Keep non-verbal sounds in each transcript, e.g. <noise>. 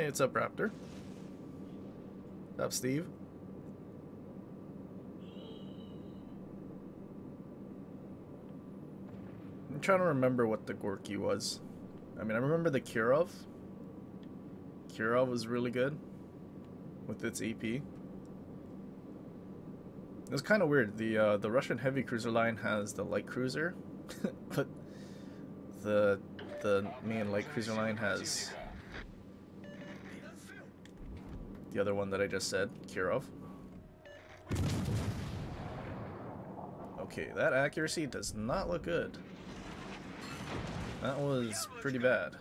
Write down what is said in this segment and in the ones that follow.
Hey, what's up, Raptor? What's up, Steve? I'm trying to remember what the Gorky was. I mean, I remember the Kirov. Kirov was really good with its EP. It was kind of weird. The uh, the Russian heavy cruiser line has the light cruiser, <laughs> but the the main light cruiser line has the other one that I just said, Kirov. Okay, that accuracy does not look good. That was pretty bad.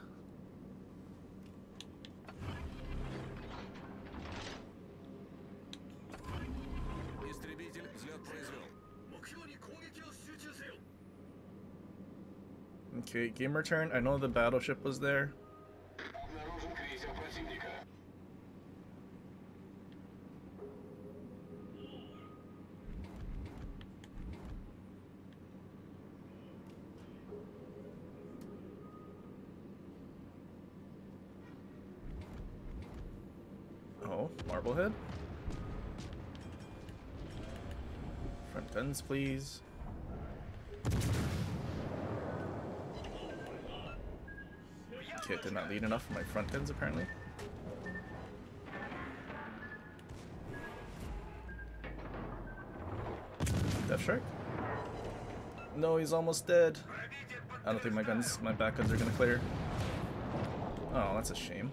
Okay, game return. I know the battleship was there. Oh, Marblehead. Front guns, please. Kit did not lead enough for my front guns, apparently. Death Shark? No, he's almost dead. I don't think my guns, my back guns are gonna clear. Oh, that's a shame.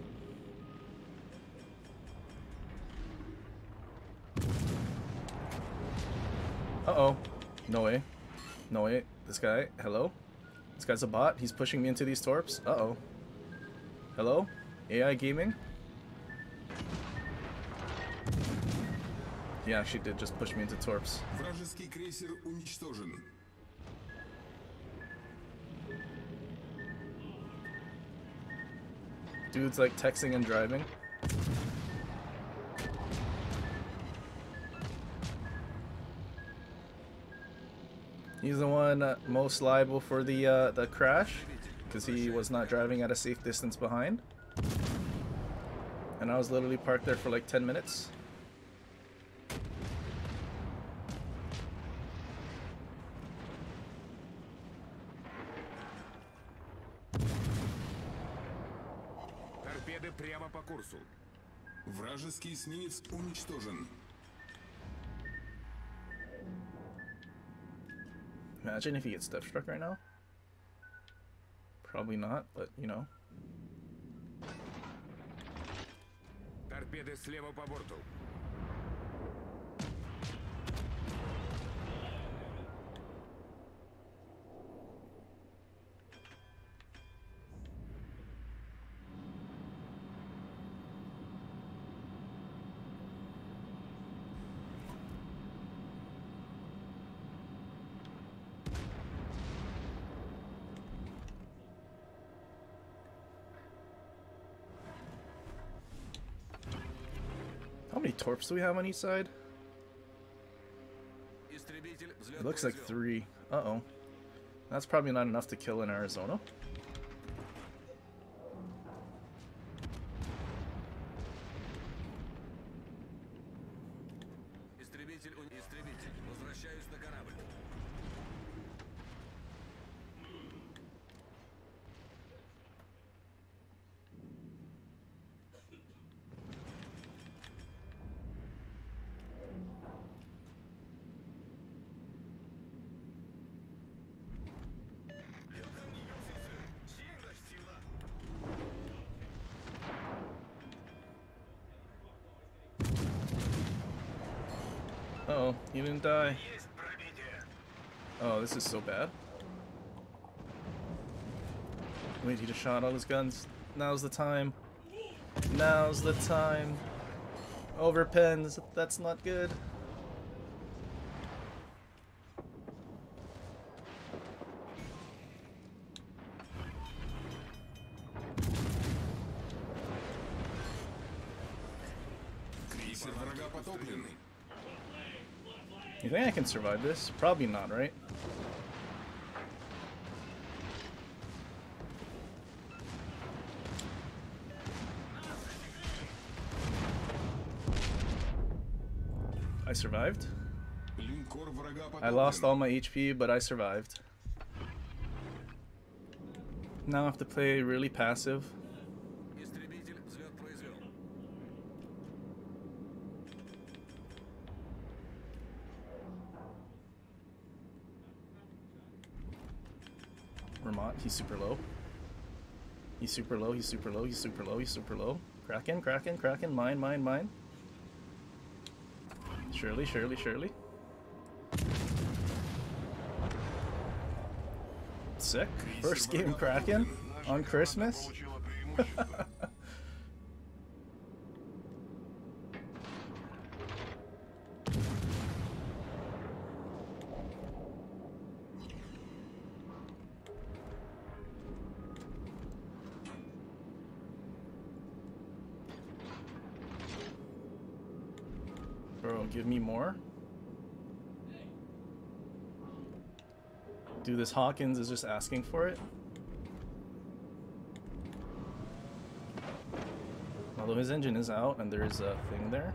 Uh-oh. No way. No way. This guy, hello? This guy's a bot. He's pushing me into these torps. Uh-oh. Hello? AI gaming? He actually did just push me into torps. Dude's like texting and driving. He's the one uh, most liable for the uh, the crash because he was not driving at a safe distance behind. And I was literally parked there for like 10 minutes. Торпеды прямо по курсу. Вражеский эсминец уничтожен. Imagine if he gets death struck right now. Probably not, but you know. Торпеды слева по борту. How many torps do we have on each side? It looks like three. Uh-oh. That's probably not enough to kill in Arizona. Uh oh, he didn't die. Oh, this is so bad. Wait, he just shot all his guns. Now's the time. Now's the time. Overpens, that's not good. Крейсер врага потопленный. You think I can survive this? Probably not, right? I survived. I lost all my HP, but I survived. Now I have to play really passive. He's super low. He's super low, he's super low, he's super low, he's super low. Kraken, Kraken, Kraken, mine, mine, mine. Surely, surely, surely. Sick. First game Kraken on Christmas. <laughs> Don't give me more. Dude, this Hawkins is just asking for it. Although his engine is out and there is a thing there.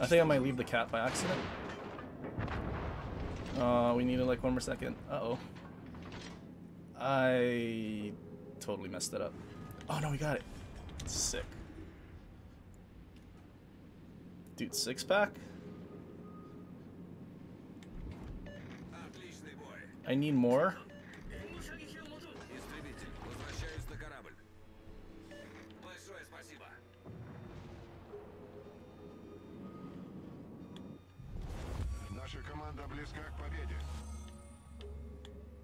I think I might leave the cat by accident. Uh, we needed like one more second. Uh-oh. I totally messed it up. Oh no, we got it. Sick. Dude, six pack? Отличный бой. I need more. Истребитель, возвращаюсь на корабль. Большое спасибо. Наша команда близка к победе.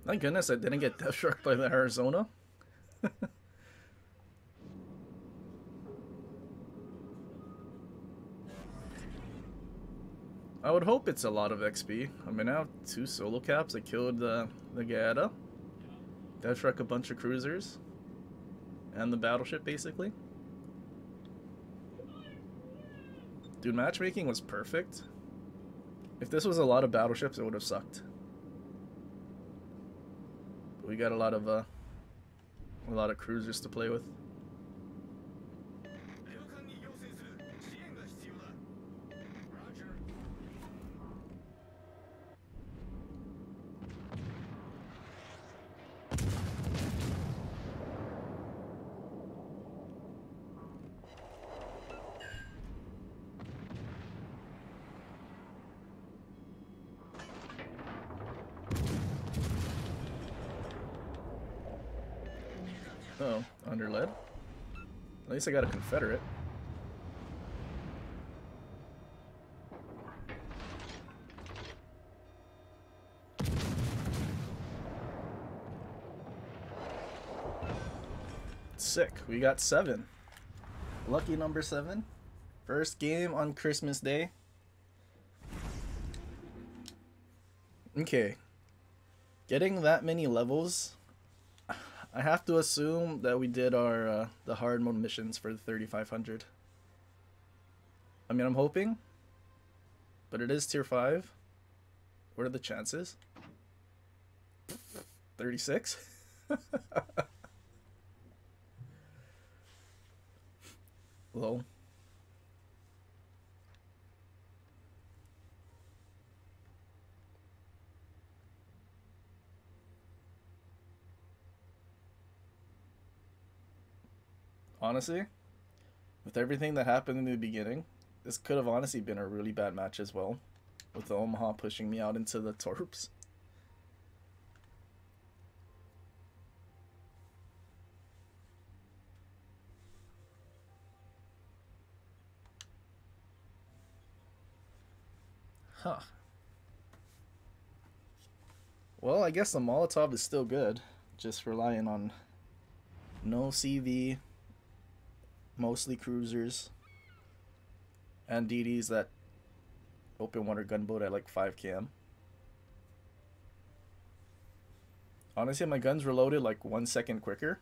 Thank goodness I didn't get death struck by the Arizona. <laughs> I would hope it's a lot of XP. I mean, I have two solo caps. I killed the the Gaeta. Death struck a bunch of cruisers. And the battleship, basically. Dude, matchmaking was perfect. If this was a lot of battleships, it would have sucked. We got a lot of uh, a lot of cruisers to play with. Oh, under lead. At least I got a Confederate. Sick. We got seven. Lucky number seven. First game on Christmas Day. Okay. Getting that many levels I have to assume that we did our uh, the hard mode missions for the 3500. I mean, I'm hoping, but it is tier 5. What are the chances? 36? Low. <laughs> honestly, with everything that happened in the beginning, this could have honestly been a really bad match as well, with Omaha pushing me out into the torps. Huh. Well, I guess the Molotov is still good, just relying on no CV, mostly cruisers and DDs that open water gunboat at like 5 km. Honestly, my guns reloaded like one second quicker.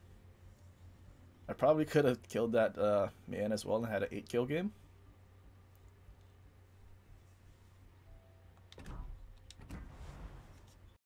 I probably could have killed that uh, man as well and had an 8 kill game.